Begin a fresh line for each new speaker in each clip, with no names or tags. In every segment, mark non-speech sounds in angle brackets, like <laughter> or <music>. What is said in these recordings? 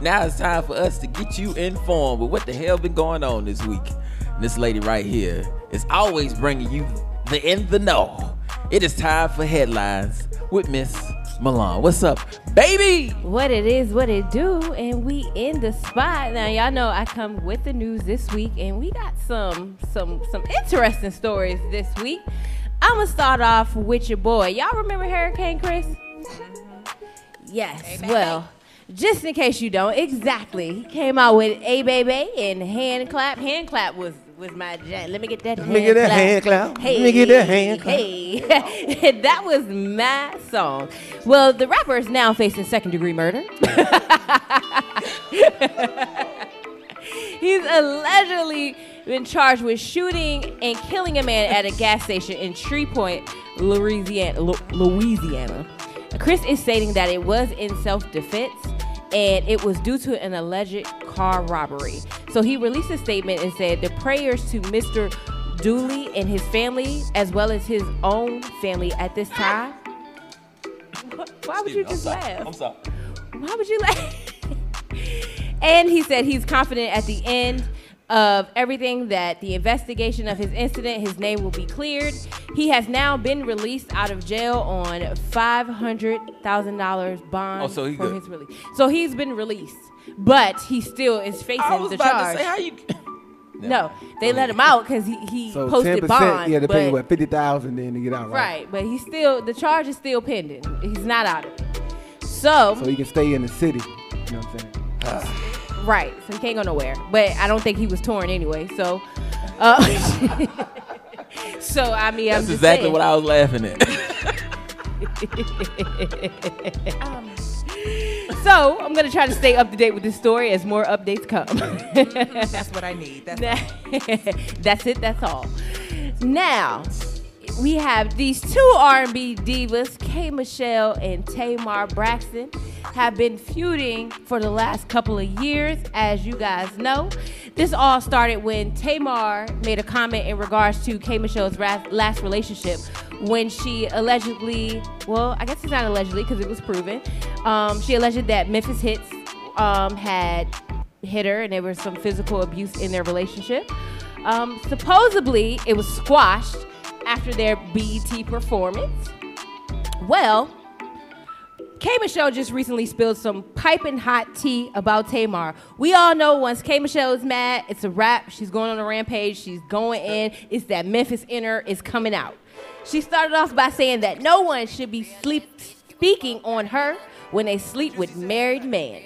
Now it's time for us to get you informed with what the hell been going on this week. This lady right here is always bringing you the in the know. It is time for headlines with Miss Milan. What's up, baby?
What it is, what it do, and we in the spot. Now y'all know I come with the news this week, and we got some some some interesting stories this week. I'm gonna start off with your boy. Y'all remember Hurricane Chris? Mm-hmm. Yes. Well, just in case you don't, exactly. He came out with a baby and hand clap. Hand clap was was my jam. Let me get that.
Let me get that
clap.
hand clap.
Hey,
Let me get that hand clap.
Hey, <laughs> that was my song. Well, the rapper is now facing second degree murder. <laughs> He's allegedly been charged with shooting and killing a man at a gas station in Shreveport, Louisiana. Louisiana. Chris is stating that it was in self-defense and it was due to an alleged car robbery. So he released a statement and said the prayers to Mr. Dooley and his family, as well as his own family at this time. Why would you just laugh?
I'm sorry.
Why would you laugh? <laughs> and he said he's confident at the end of everything that the investigation of his incident, his name will be cleared. He has now been released out of jail on five hundred thousand dollars bond
Oh, so he
for
good.
his release. So he's been released, but he still is facing
I was
the
about
charge.
to say how you.
no, they let him out because he, he
So
posted
10%,
bond.
you had to pay
but-
what fifty thousand then to get out, right?
right, but he's still the charge is still pending. He's not out of it. So,
So he can stay in the city. You know what I'm saying? Ah.
Right, so he can't go nowhere. But I don't think he was torn anyway. So, uh, <laughs> so I mean, I'm
That's
just
exactly
saying.
what I was laughing at. <laughs>
So I'm gonna try to stay up to date with this story as more updates come.
That's what I need. That's <laughs>
that's it. That's all. Now we have these two R&B divas, K. Michelle and Tamar Braxton, have been feuding for the last couple of years, as you guys know. This all started when Tamar made a comment in regards to K. Michelle's last relationship when she allegedly, well, I guess it's not allegedly because it was proven, um, she alleged that Memphitz um, had hit her and there was some physical abuse in their relationship. Um, supposedly, it was squashed after their BET performance. Well, K Michelle just recently spilled some piping hot tea about Tamar. We all know once K Michelle is mad, it's a wrap. She's going on a rampage. She's going in. It's that Memphis inner is coming out. She started off by saying that no one should be sleep speaking on her when they sleep with married men.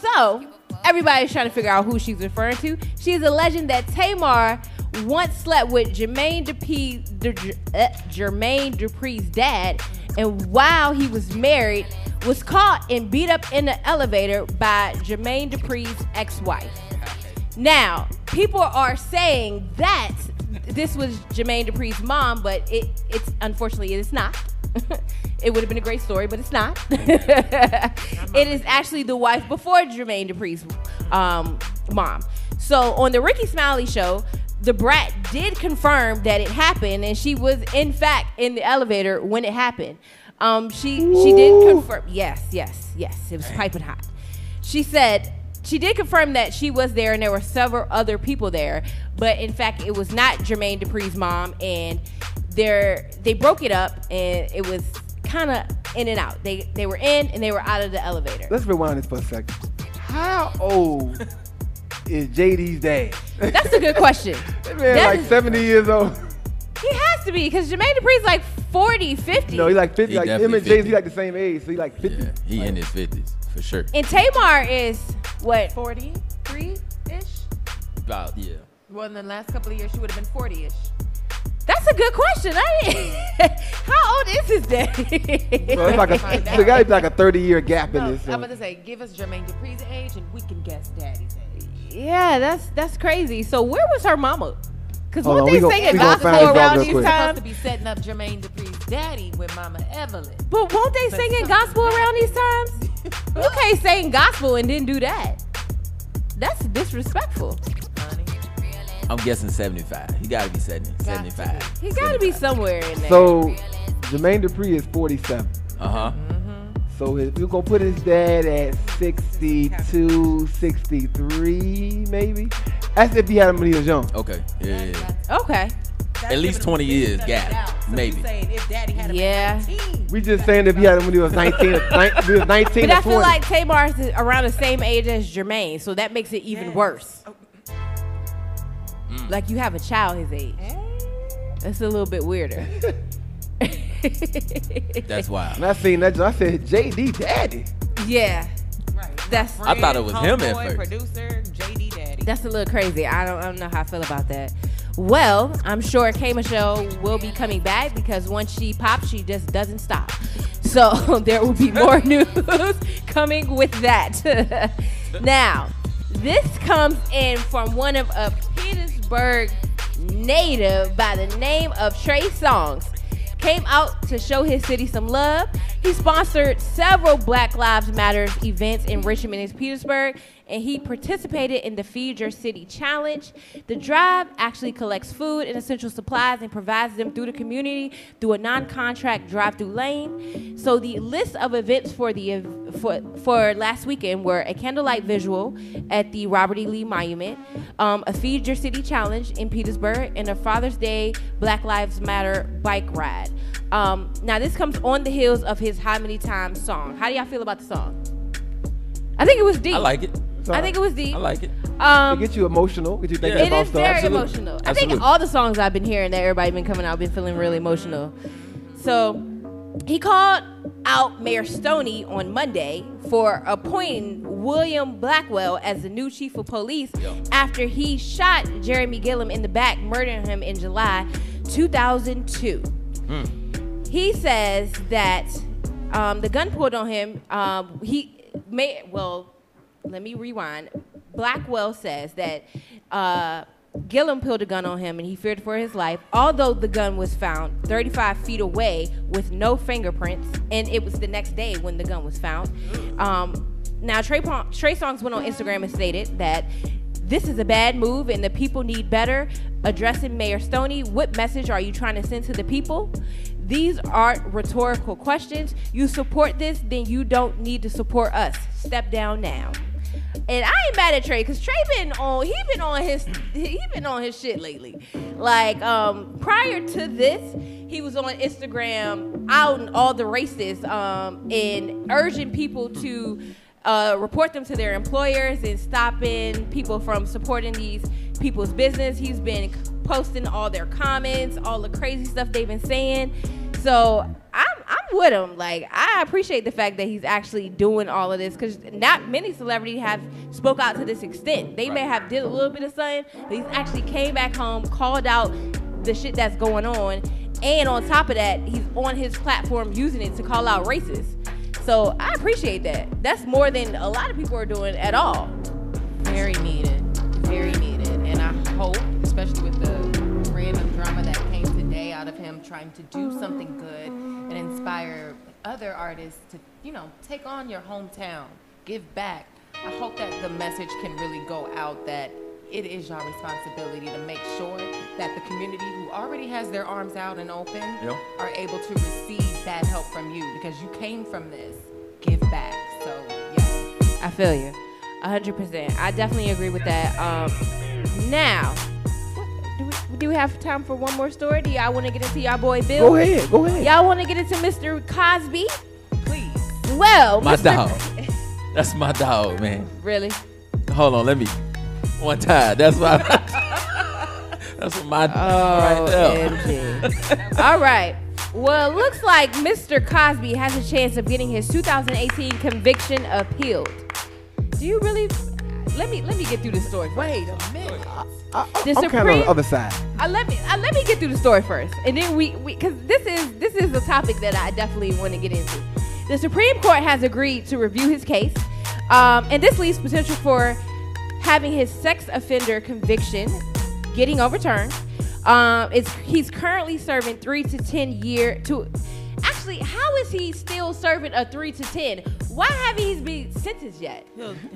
So, everybody's trying to figure out who she's referring to. She's alleging that Tamar once slept with Jermaine Dupri, Du- uh, Jermaine Dupri's dad, and while he was married, was caught and beat up in the elevator by Jermaine Dupri's ex-wife. Now, people are saying that this was Jermaine Dupri's mom, but it, it's unfortunately it is not. <laughs> it would have been a great story, but it's not. <laughs> it is actually the wife before Jermaine Dupri's um, mom. So on the Rickey Smiley show, the brat did confirm that it happened, and she was in fact in the elevator when it happened. Um, she she did confirm. Yes, yes, yes. It was piping hot. She said she did confirm that she was there and there were several other people there, but in fact it was not Jermaine Dupri's mom and they they broke it up and it was kind of in and out. They they were in and they were out of the elevator.
Let's rewind this for a second. How old is JD's dad?
That's a good question. <laughs>
That man
That
like
is-
70 years old.
He has to be because Jermaine Dupri's like 40, 50.
No, he like 50.
He
like him
definitely
and Jay Z
50.
like the same age, so he like 50.
Yeah, he in his fifties for sure.
and Tamar is what?
43 ish.
About yeah.
Well, in the last couple of years, she would have been 40 ish.
That's a good question. I didn't- <laughs> How old is his dad?
Well, it's like a,
Find
there
out.
gotta be like a 30 year gap in
No,
this.
I'm about to say, give us Jermaine Dupri's age, and we can guess Daddy's age.
Yeah, that's that's crazy. So where was her mama? Because
Hold
won't
on,
they
we gon-
singing
we
gospel
find this out
around
real
these
quick.
Supposed
times?
to be setting up Jermaine Dupri's daddy with Mama Evelyn.
But won't they
But
singing
some-
gospel <laughs> around these times? You can't sing gospel and then do that. That's disrespectful.
I'm guessing 75. He gotta be 70,
to
75.
He got to be somewhere in there.
So Jermaine Dupri is 47.
Uh huh.
So his, we're gonna put his dad at 62, 63, maybe. That's if he had him when he was young.
Okay. Yeah. yeah, yeah.
Okay.
At least 20 years gap, maybe.
Saying if daddy had him
Yeah.
at 19,
We just saying if he had him when he was 19, <laughs> or he was 19
But I feel like Tamar is around the same age as Jermaine, so that makes it even
Yes.
worse.
Oh,
Like you have a child his age.
eh?
That's a little bit weirder. <laughs> <laughs>
That's wild.
and I seen that, I said, JD Daddy.
yeah,
Right.
that's
I thought it was him at
Homeboy,
first.
Producer, JD Daddy.
that's a little crazy. I don't, I don't know how I feel about that. Well, I'm sure K Michelle will be coming back because once she pops, she just doesn't stop. So <laughs> there will be more <laughs> news coming with that. now, this comes in from one of a Petersburg native by the name of Trey Songz. Came out to show his city some love. He sponsored several Black Lives Matter events in Richmond and Petersburg, and he participated in the Feed Your City Challenge. The drive actually collects food and essential supplies and provides them through the community through a non-contract drive-through lane. So the list of events for the for for last weekend were a candlelight visual at the Robert E. Lee Monument, um, a Feed Your City Challenge in Petersburg, and a Father's Day Black Lives Matter bike ride. Um, now this comes on the heels of his "How Many Times" song. How do y'all feel about the song? I think it was deep.
I like it.
I think it was deep.
I like it.
Um,
It get you emotional, get you thinking
Yeah.
about
is
stuff.
very
Absolutely.
emotional. I
Absolutely.
think all the songs I've been hearing that everybody been coming out, I've been feeling really emotional. So he called out Mayor Stoney on Monday for appointing William Blackwell as the new chief of police after he shot Jeremy Gillum in the back, murdering him in July 2002. He says that um, the gun pulled on him. Um, he may well. Let me rewind. Blackwell says that uh, Gillum pulled a gun on him and he feared for his life. Although the gun was found 35 feet away with no fingerprints, and it was the next day when the gun was found. Um, now Trey, Pon- Trey Songz went on Instagram and stated that this is a bad move and the people need better. Addressing Mayor Stoney, what message are you trying to send to the people? These aren't rhetorical questions. You support this, then you don't need to support us. Step down now. And I ain't mad at Trey because Trey been on he been on his he been on his shit lately. Like um prior to this, he was on Instagram outing all the racists um and urging people to uh, report them to their employers and stopping people from supporting these people's business. He's been posting all their comments, all the crazy stuff they've been saying. So I'm with him. Like I appreciate the fact that he's actually doing all of this because not many celebrities have spoke out to this extent. They may have did a little bit of something, but he's actually came back home, called out the shit that's going on, and on top of that, he's on his platform using it to call out racists. So I appreciate that. That's more than a lot of people are doing at all.
Very needed. Very needed. And I hope, especially with the today out of him trying to do something good and inspire other artists to, you know, take on your hometown, give back. I hope that the message can really go out that it is your responsibility to make sure that the community who already has their arms out and open
Yeah.
are able to receive that help from you because you came from this. Give back. So, yes.
I feel you. 100%. I definitely agree with that. Um, now, do we, have time for one more story? Do y'all want to get into y'all boy Bill?
Go ahead, go ahead.
Y'all want to get into Mr. Cosby?
Please.
Well,
My
Mr.
dog. That's my dog, man.
Really?
Hold on, let me. One time. That's my. <laughs> that's what my
Oh,
right
All right. Well, it looks like Mr. Cosby has a chance of getting his 2018 conviction appealed. Do you really? Let me let me get through the story. First.
Wait a minute.
I,
The
am kind of on the other side.
Uh, let me uh, let me get through the story first, and then we because this is this is a topic that I definitely want to get into. The Supreme Court has agreed to review his case, um, and this leaves potential for having his sex offender conviction getting overturned. Um, it's he's currently serving three to ten year to. Actually, how is he still serving a three to ten? Why haven't he been sentenced yet?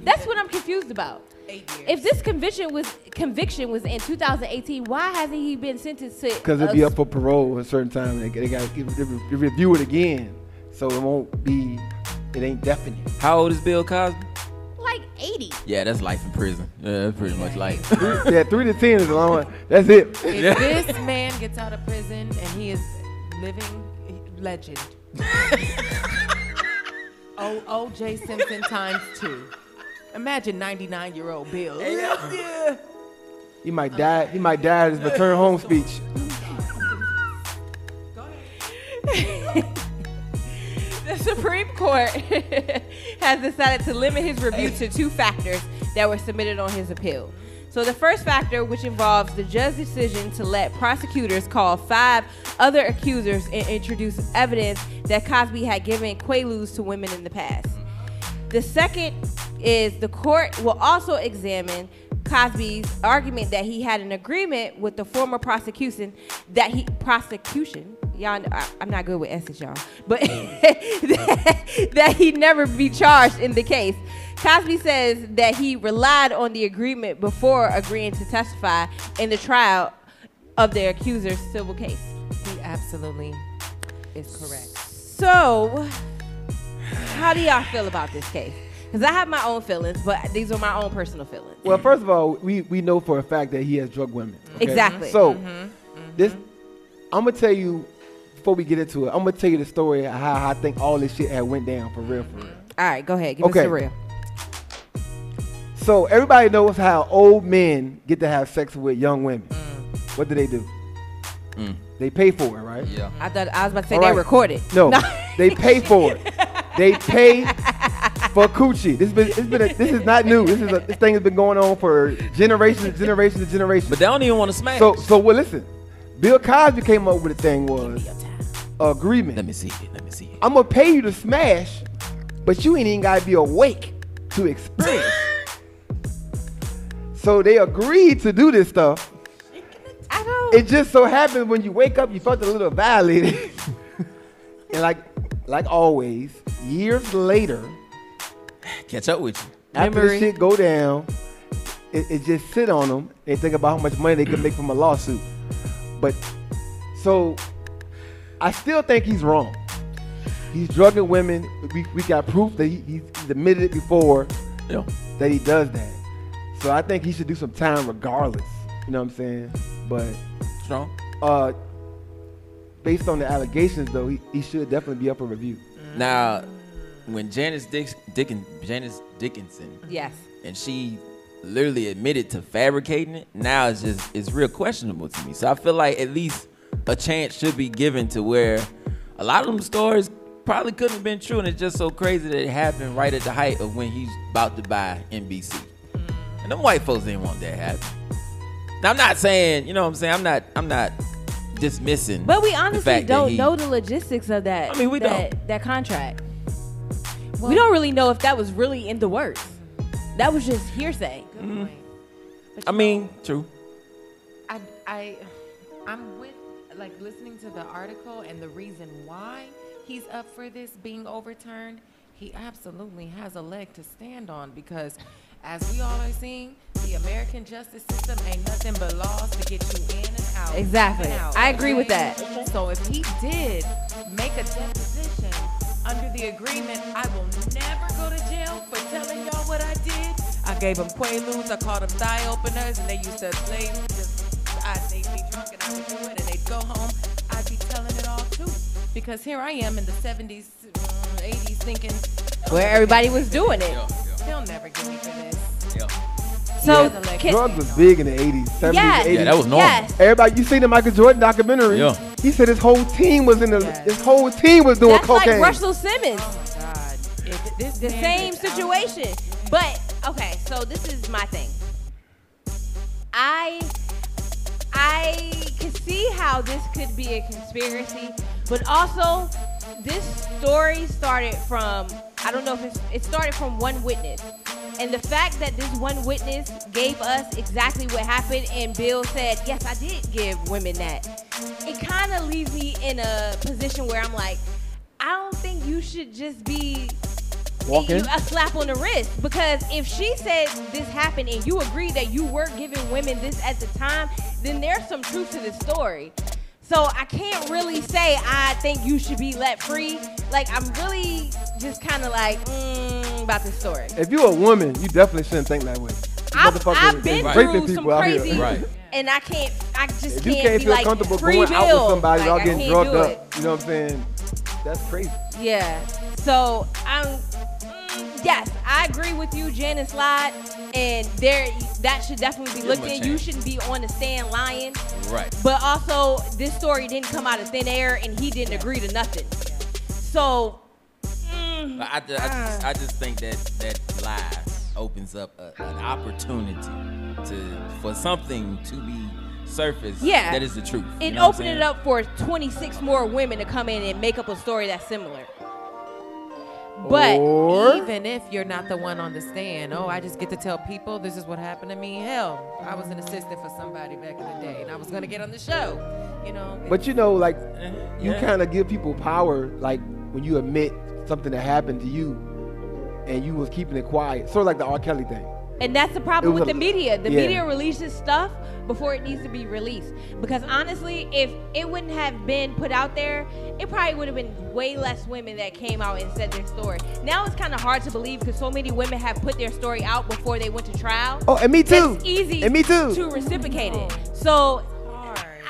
That's what I'm confused about.
Eight years.
If this conviction was conviction was in 2018, why hasn't he been sentenced to?
Because it'll be up for parole at a certain time. They, they got to review it again, so it won't be it ain't definite.
How old is Bill Cosby?
Like 80.
Yeah, that's life in prison. Yeah, that's pretty much life.
yeah, three to ten is a long one. That's it.
If this man gets out of prison and he is living legend. <laughs> o- O.J. Simpson times two. Imagine 99 year old Bill.
He might die. He might die at his return home speech.
The Supreme Court <laughs> has decided to limit his review to two factors that were submitted on his appeal. So the first factor, which involves the judge's decision to let prosecutors call five other accusers and introduce evidence that Cosby had given quaaludes to women in the past. The second is the court will also examine Cosby's argument that he had an agreement with the former prosecution that he prosecution. Y'all, I, I'm not good with S's, y'all, but that, <laughs> that he never be charged in the case. Cosby says that he relied on the agreement before agreeing to testify in the trial of the accuser's civil case.
He absolutely is correct.
So, how do y'all feel about this case? Because I have my own feelings, but these are my own personal feelings.
Well, first of all, we, we know for a fact that he has drug women. okay?
Exactly.
So, mm-hmm. Mm-hmm. this, I'm gonna tell you before we get into it. I'm gonna tell you the story of how I think all this shit had went down for real, for real.
All right, go ahead. Give
Okay.
us the real.
So everybody knows how old men get to have sex with young women. What do they do?
Mm.
They pay for it, right?
yeah.
I thought I was about to say
All
they
right.
recorded. <laughs>
No, they pay for it. They pay for coochie. This been, it's been a, this is not new. This is a, this thing has been going on for generations and generations and generations.
But they don't even want to smash.
So so well, listen. Bill Cosby came up with a thing was agreement.
let me see it. Let me see it.
I'm gonna pay you to smash, but you ain't even gotta be awake to experience. so they agreed to do this stuff.
I don't.
It just so happened when you wake up, you felt a little violated. <laughs> and like like always, years later,
Catch up with you.
after
Memory.
this shit go down, it, it just sit on them and think about how much money they can make from a lawsuit. But so I still think he's wrong. He's drugging women. We, we got proof that he, he's admitted it before
Yeah.
that he does that. So I think he should do some time regardless. You know what I'm saying? But
Strong.
uh, based on the allegations, though, he, he should definitely be up for review.
Now, when Janice Dick, Dickin, Janice Dickinson,
yes.
and she literally admitted to fabricating it, now it's just it's real questionable to me. So I feel like at least a chance should be given to where a lot of them stories probably couldn't have been true, and it's just so crazy that it happened right at the height of when he's about to buy NBC. Mm. And them white folks didn't want that happen. Now I'm not saying, you know what I'm saying, I'm not I'm not dismissing.
But we
the
honestly
fact
don't
he-
know the logistics of that.
I mean, we
that, that contract. we don't really know if that was really in the works. That was just hearsay.
Good mm-hmm. point. But
I mean,
know,
true.
I, I, I'm with, like, listening to the article and the reason why he's up for this being overturned. He absolutely has a leg to stand on because, as we all are seeing, the American justice system ain't nothing but laws to get you in and out.
Exactly.
and out,
I agree with that.
So if he did make a deposition under the agreement, I will never go to jail for telling y'all what I did. I gave them quaaludes, I called them thigh openers, and they used to play. Just, I, they'd be drunk and I would do it, go home. I'd be telling it all too, because here I am in the 70s, mm, 80s, thinking
Where everybody was doing it.
they'll never get me for this.
So,
Yeah,
can-
Drugs was big in the 80s, 70s,
yes,
80s.
Yeah, that was normal.
Yes.
Everybody, you seen the Michael Jordan documentary?
Yeah.
He said his whole team was in the.
Yes.
His whole team was doing
That's
cocaine.
like Russell Simmons.
Oh my God! If this
The same
gets out-
situation. But okay, so this is my thing. I I can see how this could be a conspiracy, but also this story started from I don't know if it's it started from one witness. And the fact that this one witness gave us exactly what happened and Bill said, "Yes, I did give women that." It kind of leaves me in a position where I'm like, I don't think you should just be
Walk in.
you- a slap on the wrist because if she said this happened and you agree that you were giving women this at the time, then there's some truth to the story. So I can't really say I think you should be let free. Like I'm really just kind of like mm, about this story.
If you're a woman, you definitely shouldn't think that way.
I've, I've been
is
through some
people here.
crazy,
Right.
and I can't. I just
If you
can't,
can't
be
feel
like
comfortable
free
going out with somebody
Like,
without
I
getting drugged up, you know what I'm saying? That's crazy.
Yeah. So I'm. Yes, I agree with you, Jen and Slide, and there that should definitely be looked
him a
in. You shouldn't be on the stand lying.
Right.
But also, this story didn't come out of thin air, and he didn't agree to nothing. So, mm,
I, ju- I, just, I just think that that lie opens up a, an opportunity to for something to be surfaced.
Yeah.
that is the truth. You
it
know
opened it up for 26 more women to come in and make up a story that's similar. But
or
Even if you're not the one on the stand, oh, I just get to tell people this is what happened to me. Hell, I was an assistant for somebody back in the day, and I was gonna get on the show. You know.
But you know, like
Eh,
you
yeah.
kind of give people power, like when you admit something that happened to you, and you was keeping it quiet, sort of like the R. Kelly thing.
And that's the problem with
a-
the media. The
yeah.
media releases stuff before it needs to be released. Because honestly, if it wouldn't have been put out there, it probably would have been way less women that came out and said their story. Now it's kind of hard to believe because so many women have put their story out before they went to trial.
Oh, and me too.
It's easy
And me too.
to reciprocate it. So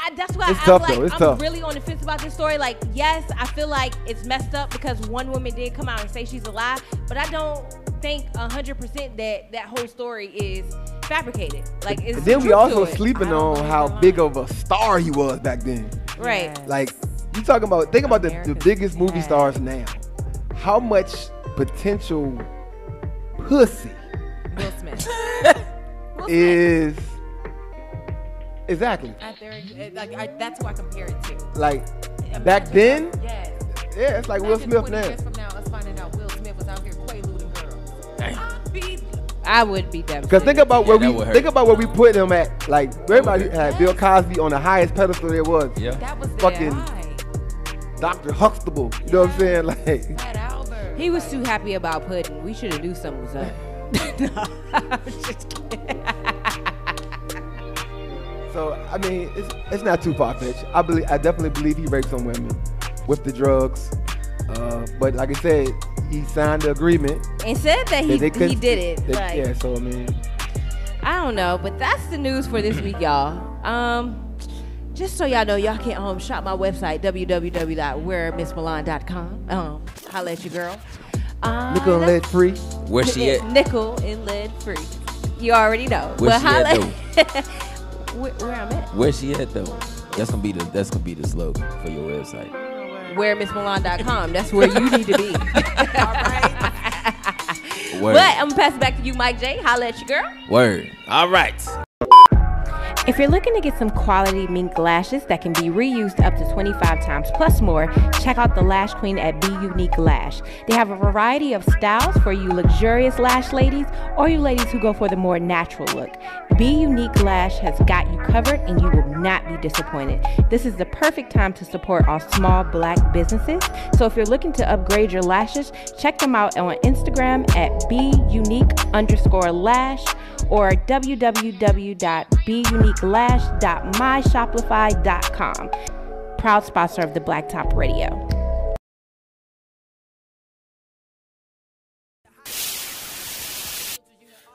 I, that's why
It's
I'm
tough,
like
though. It's
I'm
tough.
really on the fence about this story. Like, yes, I feel like it's messed up because one woman did come out and say she's a lie, but I don't think hundred percent that that whole story is fabricated. Like, it's
then we also sleeping on how big of a star he was back then.
right.
Yes.
Like you talking about, think about the, the biggest movie
dad.
stars now. How much potential pussy
Will Smith. <laughs>
is exactly
At their, like, I, that's who I compare it to.
like back then?
Yes.
Yeah, it's like Will
Imagine
Smith
20
now.
I would be devastated.
Cause think about
Yeah,
where
that
we think about where we put him at. Like everybody
hurt.
had Bill Cosby on the highest pedestal there was.
Yeah.
that was
Fucking- Dr. Huxtable. You know what I'm saying? Like
Fat Albert.
He was too happy about pudding. We should have do something with that. no, I'm just kidding.
so I mean it's it's not too far fetched. I believe I definitely believe he raped some women with the drugs. Uh, but like I said, he signed the agreement.
And said that he,
that they
he did it.
they-
like,
yeah, so I mean
I don't know, but that's the news for this week, y'all. Um, just so y'all know, y'all can um shop my website www.wheremissmilan.com. Um, holla at your girl. Uh,
nickel and lead free.
Where she at? <laughs>
Nickel and lead free. You already know.
Where
but
she at,
holla <laughs> where, where I'm at.
Where she at though? That's gonna be the that's gonna be the slogan for your website.
Wheremissmilan.com. That's where you need to be. <laughs>
All right.
Word.
But I'm gonna pass it back to you, Mike J. Holla at you, girl.
Word. All right.
If you're looking to get some quality mink lashes that can be reused up to 25 times plus more, check out the Lash Queen at BeeUnique Lash. They have a variety of styles for you luxurious lash ladies or you ladies who go for the more natural look. BeeUnique Lash has got you covered and you will not be disappointed. This is the perfect time to support our small black businesses. So if you're looking to upgrade your lashes, check them out on Instagram at Be Unique underscore lash or www.beeuniquelash.myshopify.com. Proud sponsor of the Blacktop Radio.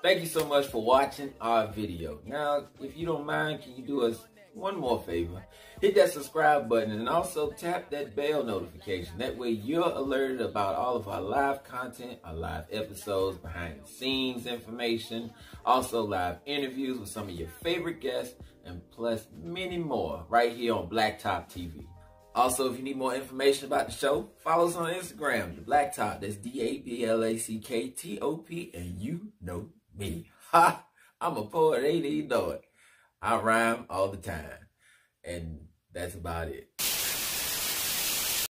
Thank you so much for watching our video. Now, if you don't mind, can you do us one more favor? Hit that subscribe button and also tap that bell notification. That way you're alerted about all of our live content, our live episodes, behind the scenes information, also live interviews with some of your favorite guests, and plus many more right here on Blacktop TV. Also, if you need more information about the show, follow us on Instagram, Da Blacktop. That's D A B L A C K T O P, and you know me. Ha! I'm a poet, ain't even know it. I rhyme all the time, and that's about it.